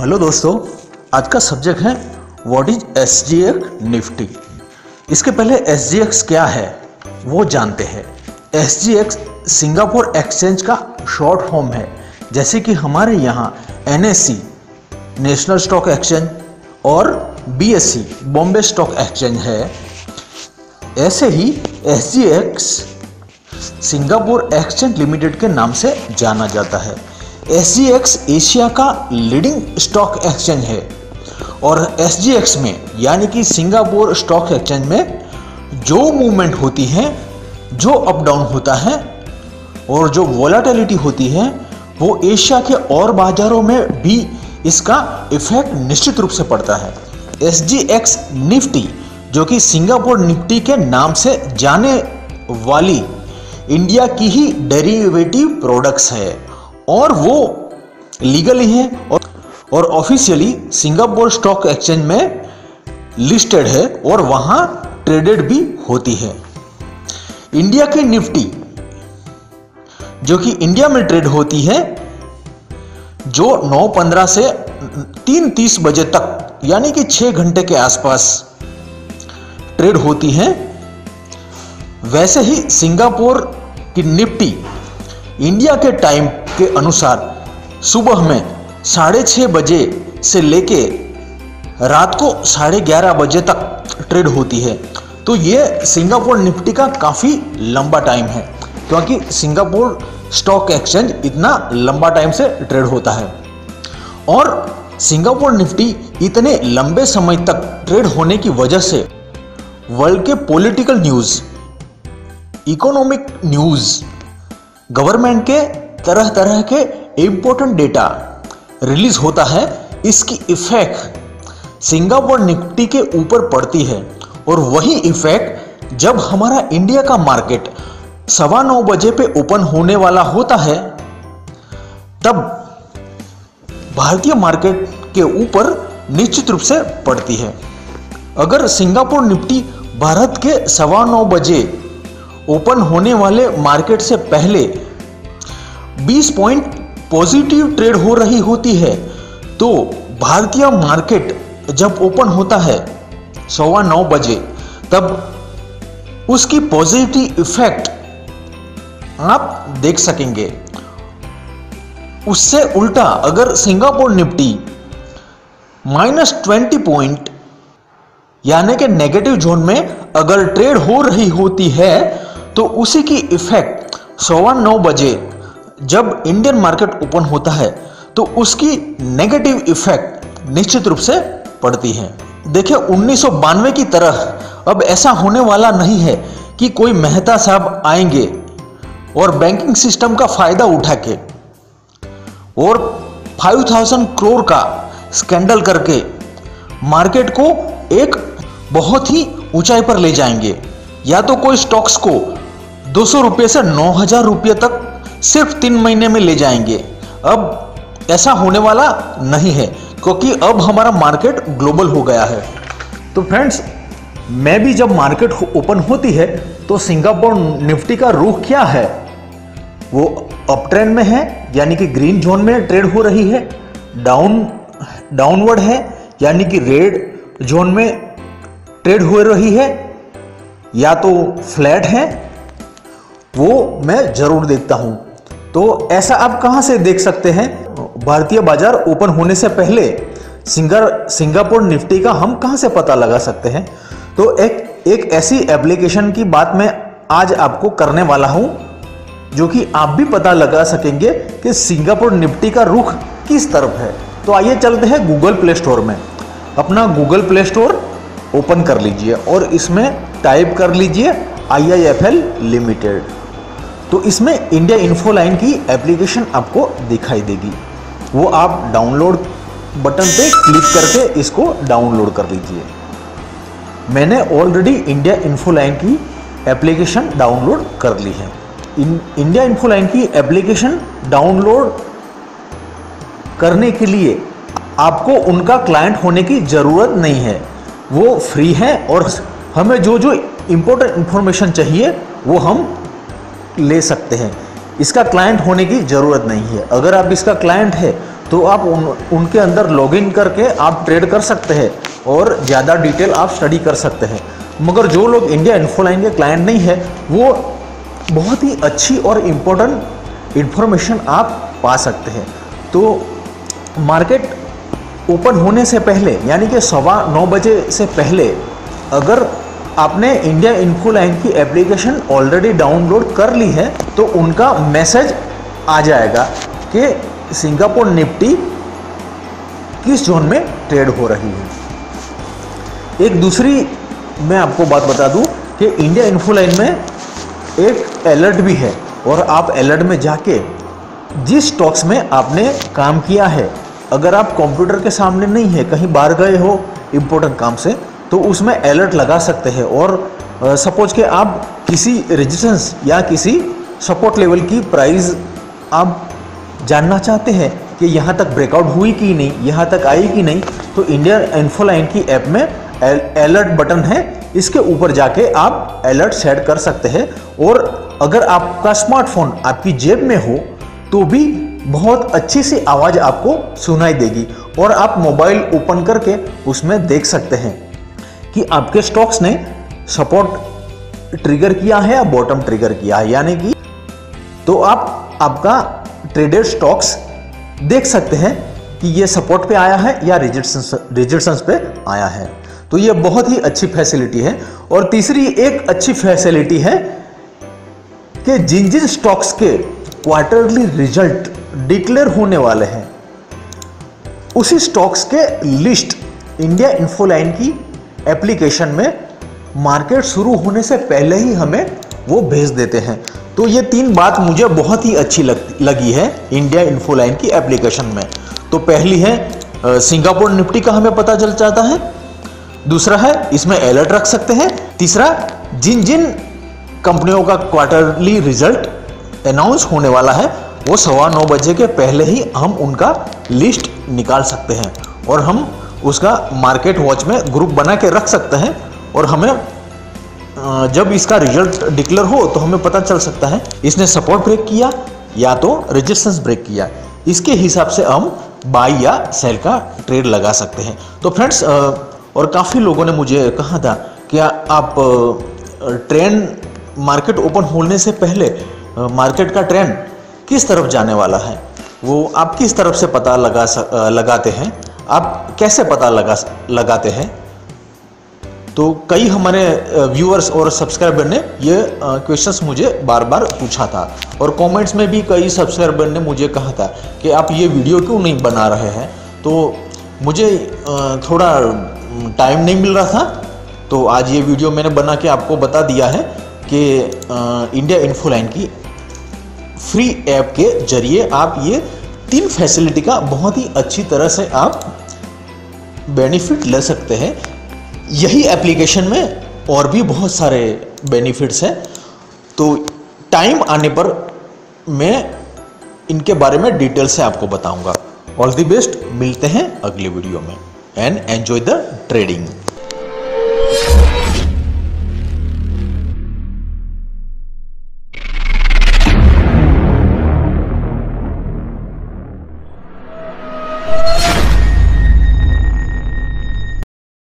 Hello दोस्तों, आज का सब्जेक्ट है what is S G Nifty? इसके पहले एस जी क्या है, वो जानते हैं। एस जी सिंगापुर एक्सचेंज का शॉर्ट फॉर्म है, जैसे कि हमारे यहाँ एनएससी नेशनल स्टॉक एक्सचेंज और B S C Bombay stock exchange है। ऐसे ही S G X Singapore exchange limited के नाम से जाना जाता है। एस एशिया का लीडिंग स्टॉक एक्सचेंज है। और SGX में, यानी कि सिंगापुर स्टॉक एक्सचेंज में, जो मूवमेंट होती है, जो अप डाउन होता है, और जो वोलाटिलिटी होती है, वो एशिया के और बाजारों में भी इसका इफ़ेक्ट निश्चित रूप से पड़ता है। SGX निफ्टी जो कि सिंगापुर निफ्टी के नाम से जाने वाली इंडिया की ही डेरिवेटिव प्रोडक्ट्स है। और वो लीगली है और और ऑफिशियली सिंगापुर स्टॉक एक्सचेंज में लिस्टेड है और वहाँ ट्रेडेड भी होती है। इंडिया की निफ्टी जो कि इंडिया में ट्रेड होती है, जो 9:15 से 3:30 बजे तक, यानी कि 6 घंटे के आसपास ट्रेड होती है, वैसे ही सिंगापुर की निफ्टी इंडिया के टाइम के अनुसार सुबह में साढ़े छः बजे से लेके रात को साढ़े ग्यारह बजे तक ट्रेड होती है। तो ये सिंगापुर निफ्टी का काफ़ी लंबा टाइम है, क्योंकि सिंगापुर स्टॉक एक्सचेंज इतना लंबा टाइम से ट्रेड होता है। और सिंगापुर निफ्टी इतने लंबे समय तक ट्रेड होने की वजह से वर्ल्ड के political news, economic news government के तरह तरह के इम्पोर्टेंट डेटा रिलीज़ होता है, इसकी इफ़ेक्ट सिंगापुर निफ्टी के ऊपर पड़ती है। और वही इफ़ेक्ट जब हमारा इंडिया का मार्केट सवा नौ बजे पे ओपन होने वाला होता है, तब भारतीय मार्केट के ऊपर निश्चित रूप से पड़ती है। अगर सिंगापुर निफ्टी भारत के सवा नौ बजे ओपन होने वाले मार्केट से पहले 20 पॉइंट पॉजिटिव ट्रेड हो रही होती है। तो भारतीय मार्केट जब ओपन होता है, सवा नौ बजे, तब उसकी पॉजिटिव इफ़ेक्ट आप देख सकेंगे। उससे उल्टा अगर Singapore Nifty minus twenty point, यानी कि नेगेटिव जोन में अगर ट्रेड हो रही होती है तो उसी की इफ़ेक्ट सवा नौ बजे जब इंडियन मार्केट ओपन होता है तो उसकी नेगेटिव इफ़ेक्ट निश्चित रूप से पड़ती है। देखिए, उन्नीस की तरह अब ऐसा होने वाला नहीं है कि कोई मेहता साहब आएँगे और बैंकिंग सिस्टम का फ़ायदा उठा के और 5000 करोड़ का स्कैंडल करके मार्केट को एक बहुत ही ऊंचाई पर ले जाएँगे। या तो कोई स्टॉक्स को दो सौ रुपये से नौ हज़ार रुपये तक सिर्फ़ तीन महीने में ले जाएँगे। अब ऐसा होने वाला नहीं है, क्योंकि अब हमारा मार्केट ग्लोबल हो गया है। तो फ्रेंड्स, मैं भी जब मार्केट ओपन होती है तो सिंगापुर निफ्टी का रुख क्या है? वो अप ट्रेंड में है, यानी कि ग्रीन जोन में ट्रेड हो रही है, डाउन डाउनवर्ड है, यानी कि रेड जोन में ट्रेड हो रही है, या तो फ्लैट है वो मैं ज़रूर देखता हूँ। तो ऐसा आप कहाँ से देख सकते हैं? भारतीय बाज़ार ओपन होने से पहले सिंगर, सिंगापुर निफ्टी का हम कहाँ से पता लगा सकते हैं? तो एक एक ऐसी एप्लीकेशन की बात मैं आज आपको करने वाला हूँ, जो कि आप भी पता लगा सकेंगे कि सिंगापुर निफ्टी का रुख किस तरफ़ है। तो आइए चलते हैं गूगल प्ले स्टोर में। अपना गूगल प्ले स्टोर ओपन कर लीजिए और इसमें टाइप कर लीजिए I I F L limited तो इसमें इंडिया इन्फो लाइन की एप्लीकेशन आपको दिखाई देगी। वो आप डाउनलोड बटन पे क्लिक करके इसको डाउनलोड कर लीजिए। मैंने ऑलरेडी इंडिया इन्फो लाइन की एप्लीकेशन डाउनलोड कर ली है। इन, इंडिया इन्फो लाइन की एप्लीकेशन डाउनलोड करने के लिए आपको उनका क्लाइंट होने की ज़रूरत नहीं है। वो फ्री है और हमें जो जो इम्पोर्टेंट इन्फॉर्मेशन चाहिए वो हम ले सकते हैं। इसका क्लाइंट होने की ज़रूरत नहीं है। अगर आप इसका क्लाइंट है तो आप उन, उनके अंदर लॉगिन करके आप ट्रेड कर सकते हैं और ज़्यादा डिटेल आप स्टडी कर सकते हैं। मगर जो लोग इंडिया इन्फोलाइन के क्लाइंट नहीं है, वो बहुत ही अच्छी और इम्पोर्टेंट इन्फॉर्मेशन आप पा सकते हैं। तो मार्केट ओपन होने से पहले, यानी कि सवा नौ बजे से पहले, अगर आपने इंडिया इन्फो लाइन की एप्लीकेशन ऑलरेडी डाउनलोड कर ली है तो उनका मैसेज आ जाएगा कि सिंगापुर निफ्टी किस जोन में ट्रेड हो रही है। एक दूसरी मैं आपको बात बता दूँ कि इंडिया इन्फो लाइन में एक अलर्ट भी है, और आप अलर्ट में जाके जिस स्टॉक्स में आपने काम किया है, अगर आप कंप्यूटर के सामने नहीं है, कहीं बाहर गए हो इम्पोर्टेंट काम से तो उसमें अलर्ट लगा सकते हैं। और सपोज़ के आप किसी रजिस्टेंस या किसी सपोर्ट लेवल की प्राइस आप जानना चाहते हैं कि यहाँ तक ब्रेकआउट हुई कि नहीं, यहाँ तक आई कि नहीं तो इंडिया इन्फोलाइन की ऐप में अलर्ट बटन है। इसके ऊपर जाके आप अलर्ट सेट कर सकते हैं। और अगर आपका स्मार्टफ़ोन आपकी जेब में हो तो भी बहुत अच्छी सी आवाज़ आपको सुनाई देगी। और आप मोबाइल ओपन करके उसमें देख सकते हैं। कि आपके स्टॉक्स ने सपोर्ट ट्रिगर किया है या बॉटम ट्रिगर किया है? यानी कि तो आप आपका ट्रेडेड स्टॉक्स देख सकते हैं कि ये सपोर्ट पे आया है या रिजिस्टेंस पे आया है। तो ये बहुत ही अच्छी फैसिलिटी है। और तीसरी एक अच्छी फैसिलिटी है कि जिन जिन स्टॉक्स के क्वार्टरली रिज़ल्ट डिक्लेयर होने वाले हैं, उसी स्टॉक्स के लिस्ट, इंडिया इन्फोलाइन की एप्लीकेशन में मार्केट शुरू होने से पहले ही हमें वो भेज देते हैं। तो ये तीन बात मुझे बहुत ही अच्छी लग, लगी है इंडिया इन्फोलाइन की एप्लीकेशन में। तो पहली है सिंगापुर निफ्टी का हमें पता चल जाता है। दूसरा है इसमें अलर्ट रख सकते हैं। तीसरा जिन जिन कंपनियों का क्वार्टरली रिज़ल्ट अनाउंस होने वाला है वो सवा नौ बजे के पहले ही हम उनका लिस्ट निकाल सकते हैं। और हम उसका मार्केट वॉच में ग्रुप बना के रख सकते हैं और हमें जब इसका रिज़ल्ट डिक्लेयर हो तो हमें पता चल सकता है, इसने सपोर्ट ब्रेक किया या तो रेजिस्टेंस ब्रेक किया। इसके हिसाब से हम बाई या सेल का ट्रेड लगा सकते हैं। तो फ्रेंड्स और काफ़ी लोगों ने मुझे कहा था कि आप ट्रेंड मार्केट ओपन होने से पहले मार्केट का ट्रेंड किस तरफ़ जाने वाला है? वो आप किस तरफ़ से पता लगा सक लगाते हैं? आप कैसे पता लगा लगाते हैं? तो कई हमारे व्यूअर्स और सब्सक्राइबर ने ये क्वेश्चंस मुझे बार बार पूछा था और कमेंट्स में भी कई सब्सक्राइबर ने मुझे कहा था कि आप ये वीडियो क्यों नहीं बना रहे हैं? तो मुझे थोड़ा टाइम नहीं मिल रहा था तो आज ये वीडियो मैंने बना के आपको बता दिया है कि इंडिया इन्फोलाइन की फ्री ऐप के ज़रिए आप ये तीन फैसिलिटी का बहुत ही अच्छी तरह से आप बेनिफिट ले सकते हैं। यही एप्लीकेशन में और भी बहुत सारे बेनिफिट्स हैं। तो टाइम आने पर मैं इनके बारे में डिटेल से आपको बताऊँगा। ऑल द बेस्ट मिलते हैं अगले वीडियो में। And enjoy the trading